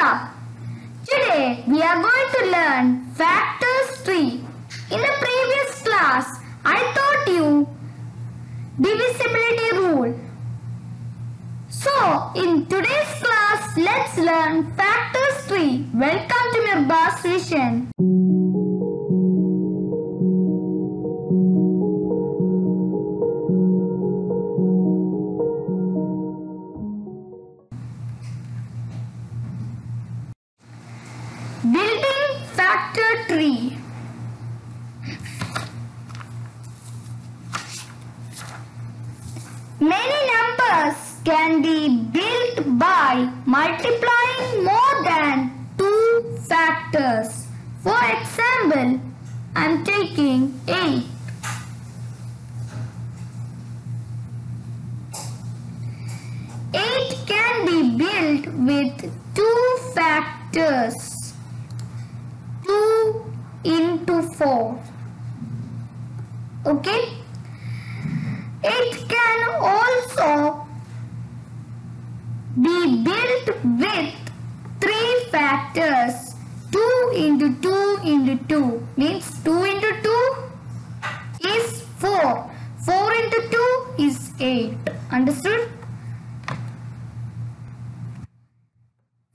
up? Today we are going to learn factors 3. In the previous class, I taught you divisibility rule. So, in today's class, let's learn factors 3. Welcome to my Mirbas Vision. Factor tree. Many numbers can be built by multiplying more than two factors. For example, I'm taking 8. Eight can be built with two factors. 2 into 4. Okay? It can also be built with three factors. 2 into 2 into 2 means 2 into 2 is 4. 4 into 2 is 8. Understood?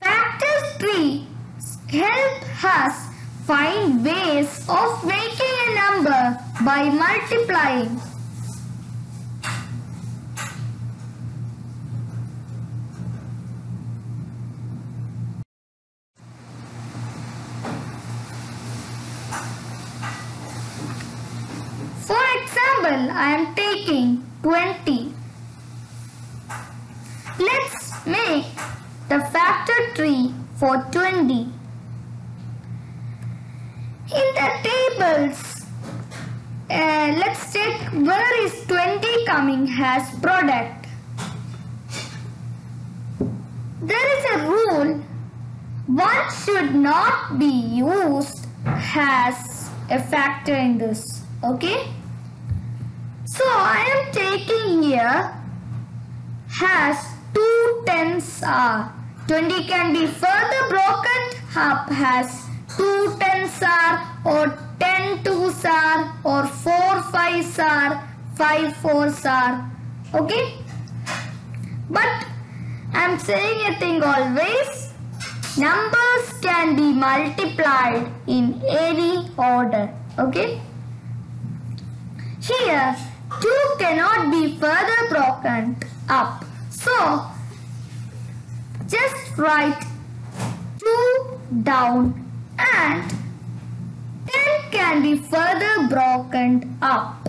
Factors tree help us find ways of making a number by multiplying. For example, I am taking 20. Let's make the factor tree for 20. In the tables, uh, let's check where is 20 coming as product. There is a rule, one should not be used as a factor in this, okay? So I am taking here has two tens are. 20 can be further broken up as two tens are or 10 twos are or 4 fives are, 5 fours are. Okay? But I'm saying a thing always. Numbers can be multiplied in any order. Okay? Here, 2 cannot be further broken up. So, just write 2 down and 10 can be further broken up.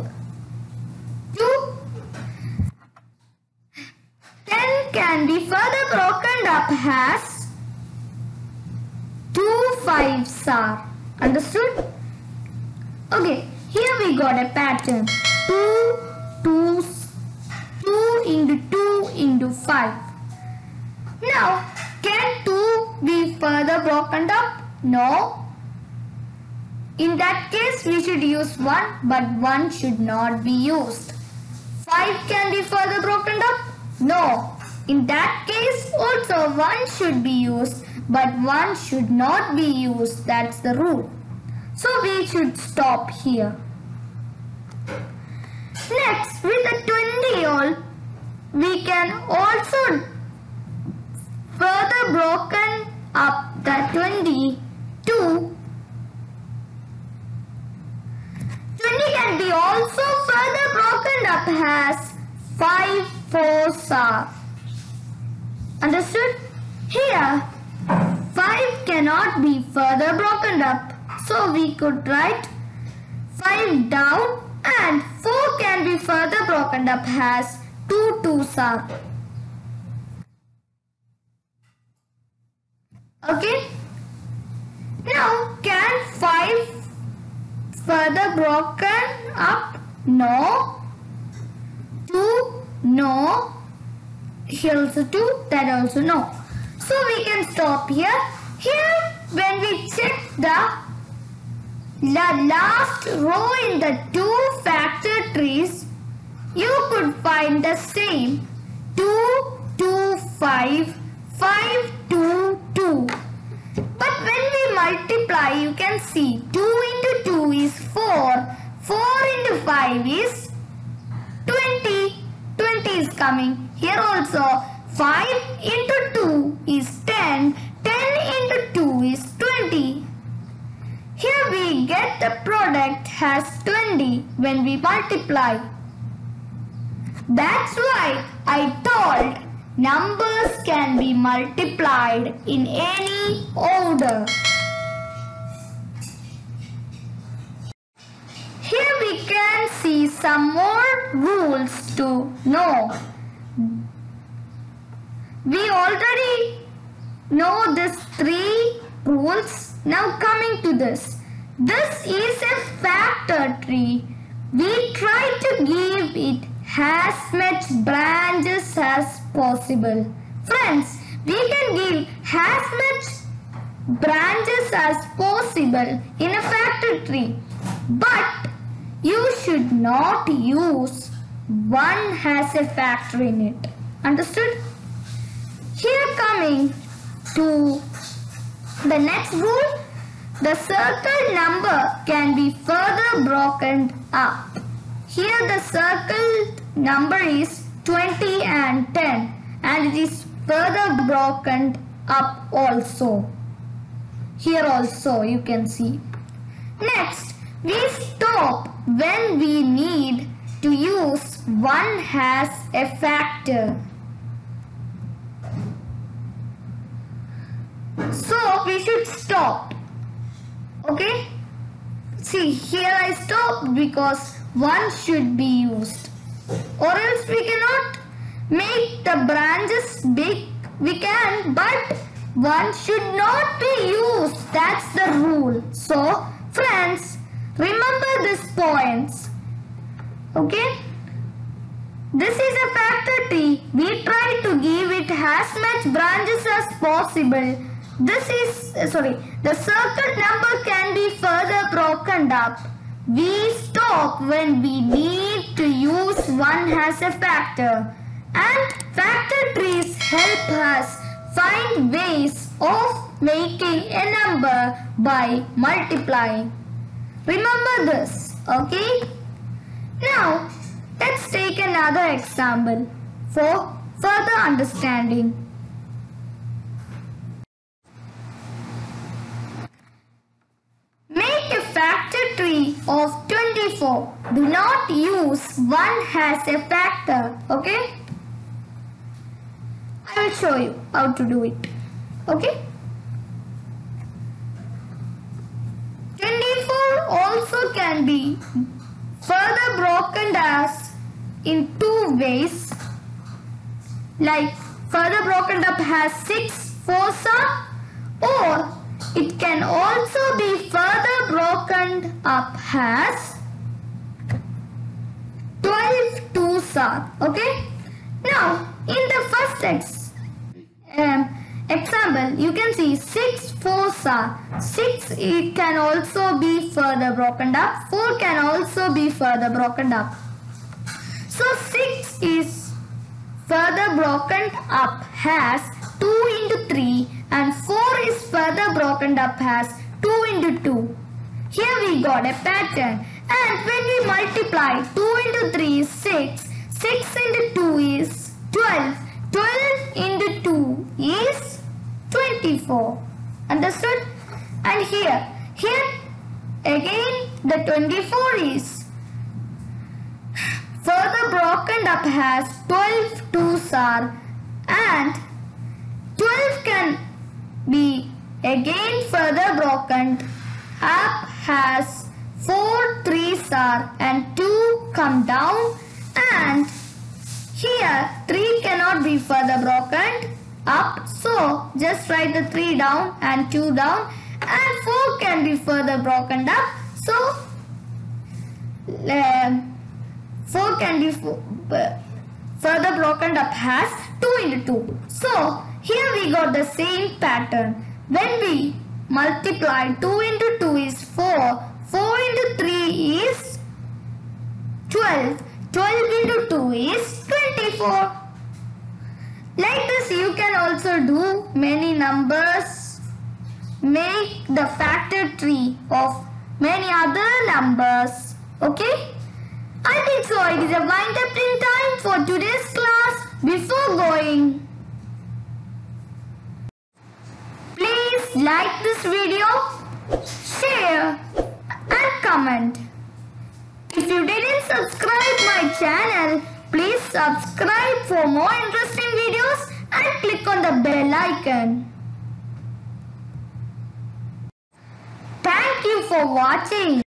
2 10 can be further broken up as 2 fives are. Understood? Okay, here we got a pattern. 2, 2, 2 into 2 into 5. Now, can 2 be further broken up? No. In that case, we should use 1, but 1 should not be used. 5 can be further broken up? No. In that case, also 1 should be used, but 1 should not be used. That's the rule. So we should stop here. Next, with the 20 all, we can also further broken up the 20 to 20 can be also further broken up as 5 fours. Understood? Here, 5 cannot be further broken up. So we could write 5 down and 4 can be further broken up as 2 twos are. Okay? Now, can 5 further broken up? No. 2? No. Here also 2, that also no. So we can stop here. Here, when we check the, the last row in the two factor trees, you could find the same 2, 2, 5, 5, 2, 2. But when we multiply, you can see 2 into 2 is 4. 4 into 5 is 20. 20 is coming. Here also 5 into 2 is 10. 10 into 2 is 20. Here we get the product has 20 when we multiply. That's why I told numbers can be multiplied in any order. Here we can see some more rules to know. We already know these three rules. Now coming to this. This is a factor tree. We try to give it as much branches as possible. Friends, we can give as much branches as possible in a factor tree. But you should not use one has a factor in it. Understood? Here coming to the next rule, the circle number can be further broken up. Here the circle number is 20 and 10 and it is further broken up also. Here also you can see. Next, we stop when we need to use one as a factor. So we should stop. Okay? See, here I stopped because one should be used. Or else we cannot make the branches big. We can, but one should not be used. That's the rule. So, friends, remember these points. Okay? This is a factor tree. We try to give it as much branches as possible. This is, sorry, the circle number broken up. We stop when we need to use one as a factor. And factor trees help us find ways of making a number by multiplying. Remember this, okay? Now, let's take another example for further understanding. Make a factor tree of 24. Do not use 1 as a factor, okay? I will show you how to do it, okay? 24 also can be further broken as in two ways like further broken up as 6 fours are or it can also be further up as 12 twos are okay? Now in the first ex, um, example you can see 6 fours are. 6 it can also be further broken up 4 can also be further broken up so 6 is further broken up has 2 into 3 and 4 is further broken up as 2 into 2. Here we got a pattern. And when we multiply 2 into 3 is 6, 6 into 2 is 12, 12 into 2 is 24. Understood? And here, here again the 24 is. Further broken up has 12 twos are. And 12 can be again further broken up as 4 threes are and 2 come down and here 3 cannot be further broken up so just write the 3 down and 2 down and 4 can be further broken up so um, 4 can be further broken up as 2 into 2. So here we got the same pattern. When we multiply 2 into 2 is 4. 4 into 3 is 12. 12 into 2 is 24. Like this you can also do many numbers make the factor tree of many other numbers. Okay? I think so. It is a wind up time for today's class. Before going, please like this video, share and comment. If you didn't subscribe my channel, please subscribe for more interesting videos and click on the bell icon. Thank you for watching.